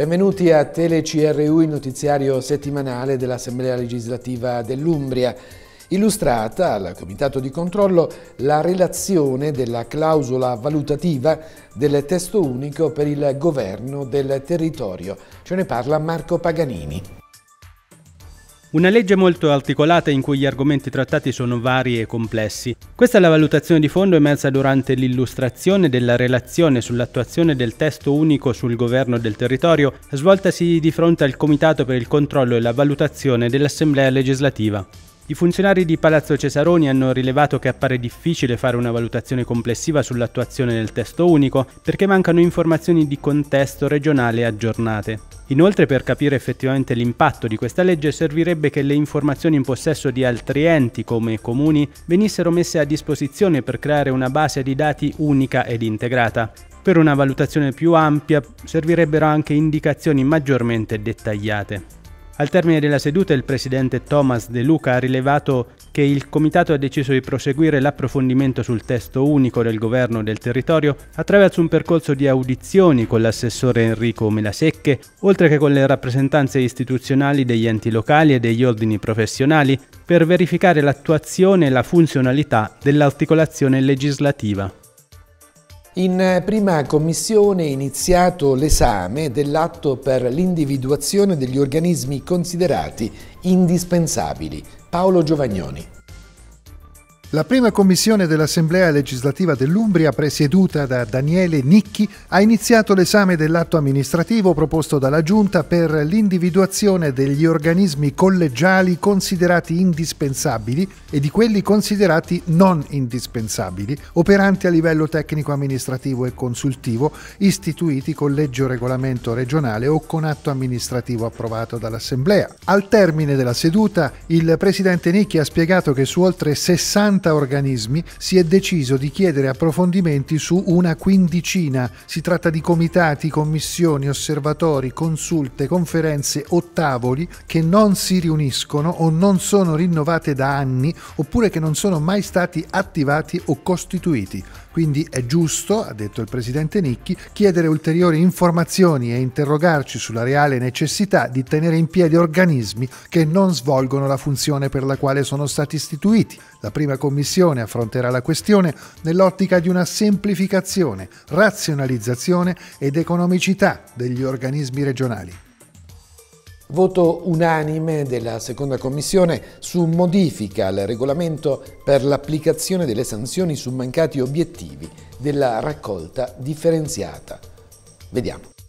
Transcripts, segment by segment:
Benvenuti a TeleCRU, il notiziario settimanale dell'Assemblea legislativa dell'Umbria. Illustrata al Comitato di Controllo la relazione della clausola valutativa del testo unico per il governo del territorio. Ce ne parla Marco Paganini. Una legge molto articolata in cui gli argomenti trattati sono vari e complessi. Questa è la valutazione di fondo emersa durante l'illustrazione della relazione sull'attuazione del testo unico sul governo del territorio, svoltasi di fronte al Comitato per il controllo e la valutazione dell'Assemblea legislativa. I funzionari di Palazzo Cesaroni hanno rilevato che appare difficile fare una valutazione complessiva sull'attuazione del testo unico perché mancano informazioni di contesto regionale aggiornate. Inoltre per capire effettivamente l'impatto di questa legge servirebbe che le informazioni in possesso di altri enti come comuni venissero messe a disposizione per creare una base di dati unica ed integrata. Per una valutazione più ampia servirebbero anche indicazioni maggiormente dettagliate. Al termine della seduta il presidente Thomas De Luca ha rilevato che il Comitato ha deciso di proseguire l'approfondimento sul testo unico del governo del territorio attraverso un percorso di audizioni con l'assessore Enrico Melasecche, oltre che con le rappresentanze istituzionali degli enti locali e degli ordini professionali, per verificare l'attuazione e la funzionalità dell'articolazione legislativa. In prima commissione è iniziato l'esame dell'atto per l'individuazione degli organismi considerati indispensabili. Paolo Giovagnoni. La prima commissione dell'Assemblea legislativa dell'Umbria, presieduta da Daniele Nicchi, ha iniziato l'esame dell'atto amministrativo proposto dalla Giunta per l'individuazione degli organismi collegiali considerati indispensabili e di quelli considerati non indispensabili, operanti a livello tecnico-amministrativo e consultivo, istituiti con legge o regolamento regionale o con atto amministrativo approvato dall'Assemblea. Al termine della seduta, il presidente Nicchi ha spiegato che su oltre 60 60 organismi si è deciso di chiedere approfondimenti su una quindicina. Si tratta di comitati, commissioni, osservatori, consulte, conferenze o tavoli che non si riuniscono o non sono rinnovate da anni oppure che non sono mai stati attivati o costituiti. Quindi è giusto, ha detto il presidente Nicchi, chiedere ulteriori informazioni e interrogarci sulla reale necessità di tenere in piedi organismi che non svolgono la funzione per la quale sono stati istituiti. La prima commissione affronterà la questione nell'ottica di una semplificazione, razionalizzazione ed economicità degli organismi regionali. Voto unanime della seconda commissione su modifica al regolamento per l'applicazione delle sanzioni su mancati obiettivi della raccolta differenziata. Vediamo.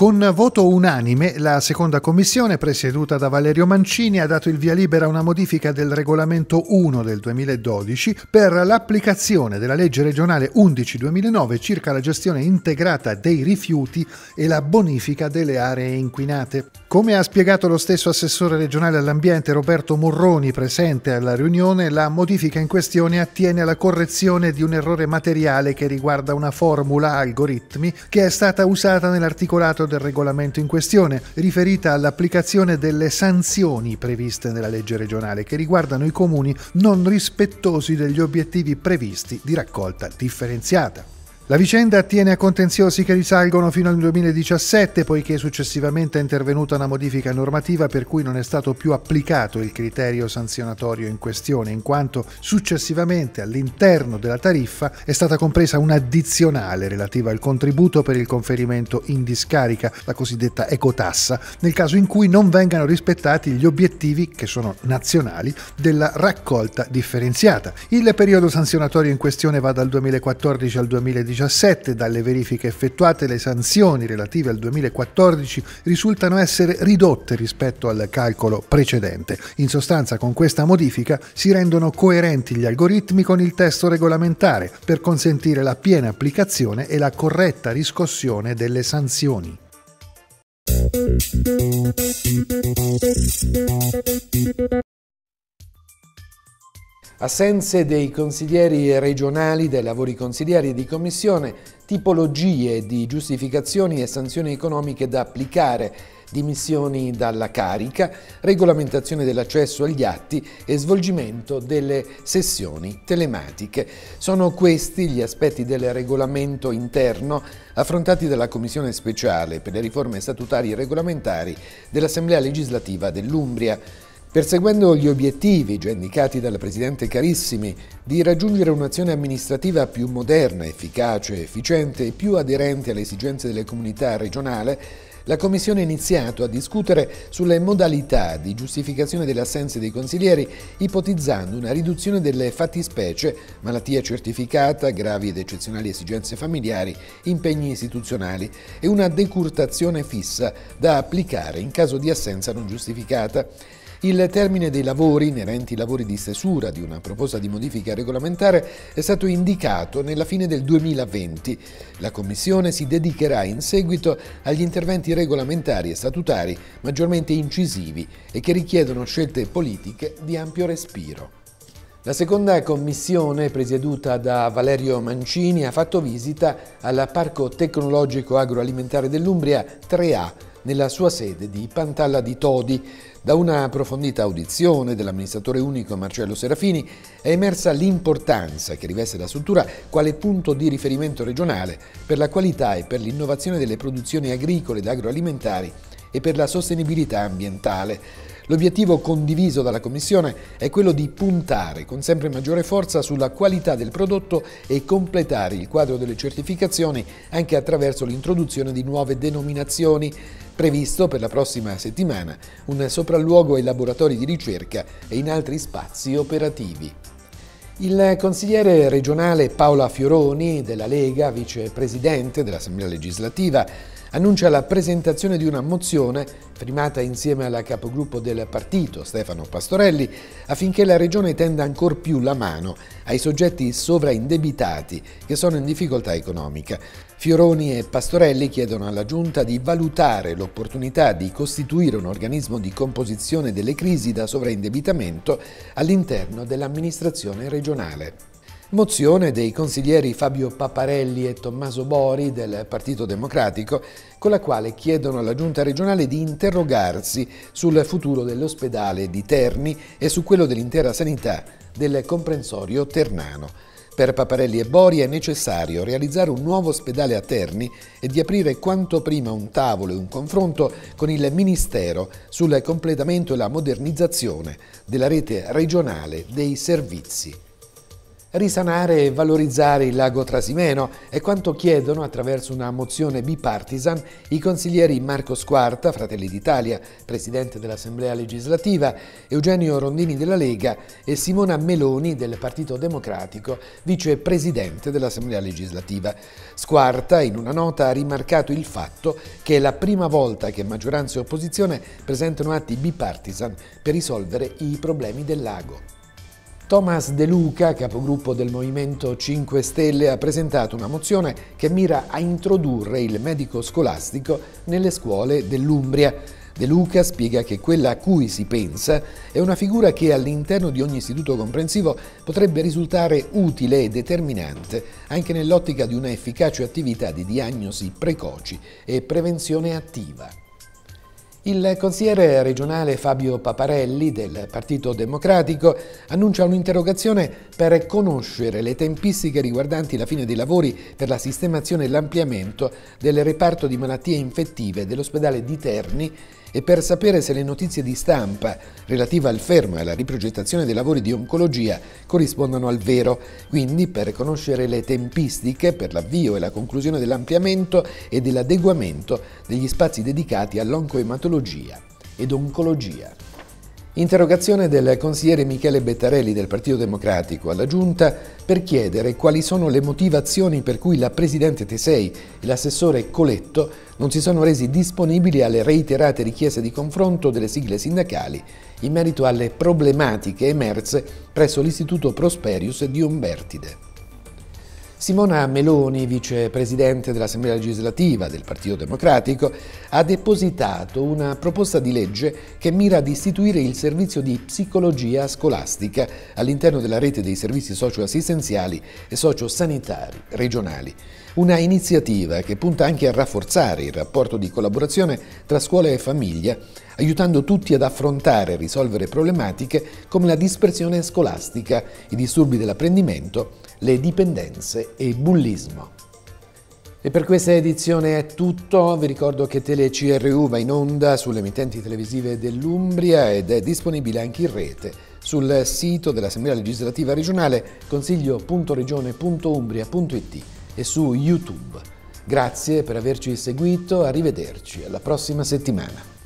Con voto unanime, la seconda commissione, presieduta da Valerio Mancini, ha dato il via libera a una modifica del regolamento 1 del 2012 per l'applicazione della legge regionale 11-2009 circa la gestione integrata dei rifiuti e la bonifica delle aree inquinate. Come ha spiegato lo stesso assessore regionale all'ambiente Roberto Morroni presente alla riunione, la modifica in questione attiene alla correzione di un errore materiale che riguarda una formula algoritmi che è stata usata nell'articolato del regolamento in questione, riferita all'applicazione delle sanzioni previste nella legge regionale che riguardano i comuni non rispettosi degli obiettivi previsti di raccolta differenziata. La vicenda attiene a contenziosi che risalgono fino al 2017, poiché successivamente è intervenuta una modifica normativa per cui non è stato più applicato il criterio sanzionatorio in questione, in quanto successivamente all'interno della tariffa è stata compresa un'addizionale relativa al contributo per il conferimento in discarica, la cosiddetta ecotassa, nel caso in cui non vengano rispettati gli obiettivi, che sono nazionali, della raccolta differenziata. Il periodo sanzionatorio in questione va dal 2014 al 2017 2017, dalle verifiche effettuate, le sanzioni relative al 2014 risultano essere ridotte rispetto al calcolo precedente. In sostanza, con questa modifica si rendono coerenti gli algoritmi con il testo regolamentare per consentire la piena applicazione e la corretta riscossione delle sanzioni. Assenze dei consiglieri regionali, dei lavori consiglieri di commissione, tipologie di giustificazioni e sanzioni economiche da applicare, dimissioni dalla carica, regolamentazione dell'accesso agli atti e svolgimento delle sessioni telematiche. Sono questi gli aspetti del regolamento interno affrontati dalla Commissione speciale per le riforme statutarie e regolamentari dell'Assemblea legislativa dell'Umbria. Perseguendo gli obiettivi già indicati dal Presidente Carissimi di raggiungere un'azione amministrativa più moderna, efficace, efficiente e più aderente alle esigenze delle comunità regionali, la Commissione ha iniziato a discutere sulle modalità di giustificazione delle assenze dei consiglieri, ipotizzando una riduzione delle fattispecie, malattia certificata, gravi ed eccezionali esigenze familiari, impegni istituzionali e una decurtazione fissa da applicare in caso di assenza non giustificata. Il termine dei lavori inerenti ai lavori di stesura di una proposta di modifica regolamentare è stato indicato nella fine del 2020. La Commissione si dedicherà in seguito agli interventi regolamentari e statutari maggiormente incisivi e che richiedono scelte politiche di ampio respiro. La seconda commissione, presieduta da Valerio Mancini, ha fatto visita al Parco Tecnologico Agroalimentare dell'Umbria 3A nella sua sede di Pantalla di Todi. Da una approfondita audizione dell'amministratore unico Marcello Serafini è emersa l'importanza che riveste la struttura quale punto di riferimento regionale per la qualità e per l'innovazione delle produzioni agricole ed agroalimentari e per la sostenibilità ambientale. L'obiettivo condiviso dalla Commissione è quello di puntare con sempre maggiore forza sulla qualità del prodotto e completare il quadro delle certificazioni anche attraverso l'introduzione di nuove denominazioni. Previsto per la prossima settimana un sopralluogo ai laboratori di ricerca e in altri spazi operativi. Il consigliere regionale Paola Fioroni della Lega, vicepresidente dell'Assemblea legislativa, annuncia la presentazione di una mozione firmata insieme alla capogruppo del partito Stefano Pastorelli affinché la Regione tenda ancor più la mano ai soggetti sovraindebitati che sono in difficoltà economica. Fioroni e Pastorelli chiedono alla Giunta di valutare l'opportunità di costituire un organismo di composizione delle crisi da sovraindebitamento all'interno dell'amministrazione regionale. Mozione dei consiglieri Fabio Paparelli e Tommaso Bori del Partito Democratico, con la quale chiedono alla Giunta regionale di interrogarsi sul futuro dell'ospedale di Terni e su quello dell'intera sanità del comprensorio ternano. Per Paparelli e Bori è necessario realizzare un nuovo ospedale a Terni e di aprire quanto prima un tavolo e un confronto con il Ministero sul completamento e la modernizzazione della rete regionale dei servizi. Risanare e valorizzare il lago Trasimeno è quanto chiedono attraverso una mozione bipartisan i consiglieri Marco Squarta, Fratelli d'Italia, Presidente dell'Assemblea legislativa, Eugenio Rondini della Lega e Simona Meloni del Partito Democratico, Vicepresidente dell'Assemblea legislativa. Squarta in una nota ha rimarcato il fatto che è la prima volta che maggioranza e opposizione presentano atti bipartisan per risolvere i problemi del lago. Thomas De Luca, capogruppo del Movimento 5 Stelle, ha presentato una mozione che mira a introdurre il medico scolastico nelle scuole dell'Umbria. De Luca spiega che quella a cui si pensa è una figura che all'interno di ogni istituto comprensivo potrebbe risultare utile e determinante anche nell'ottica di una efficace attività di diagnosi precoci e prevenzione attiva. Il consigliere regionale Fabio Paparelli del Partito Democratico annuncia un'interrogazione per conoscere le tempistiche riguardanti la fine dei lavori per la sistemazione e l'ampliamento del reparto di malattie infettive dell'ospedale di Terni e per sapere se le notizie di stampa relative al fermo e alla riprogettazione dei lavori di oncologia corrispondono al vero, quindi per conoscere le tempistiche per l'avvio e la conclusione dell'ampliamento e dell'adeguamento degli spazi dedicati all'oncoematologia ed oncologia. Interrogazione del consigliere Michele Bettarelli del Partito Democratico alla Giunta per chiedere quali sono le motivazioni per cui la Presidente Tesei e l'assessore Coletto non si sono resi disponibili alle reiterate richieste di confronto delle sigle sindacali in merito alle problematiche emerse presso l'Istituto Prosperius di Umbertide. Simona Meloni, vicepresidente dell'Assemblea legislativa del Partito Democratico, ha depositato una proposta di legge che mira ad istituire il servizio di psicologia scolastica all'interno della rete dei servizi socioassistenziali e sociosanitari regionali. Una iniziativa che punta anche a rafforzare il rapporto di collaborazione tra scuola e famiglia, aiutando tutti ad affrontare e risolvere problematiche come la dispersione scolastica, i disturbi dell'apprendimento, le dipendenze e il bullismo. E per questa edizione è tutto, vi ricordo che TeleCRU va in onda sulle emittenti televisive dell'Umbria ed è disponibile anche in rete sul sito dell'Assemblea legislativa regionale consiglio.regione.umbria.it e su YouTube. Grazie per averci seguito, arrivederci, alla prossima settimana.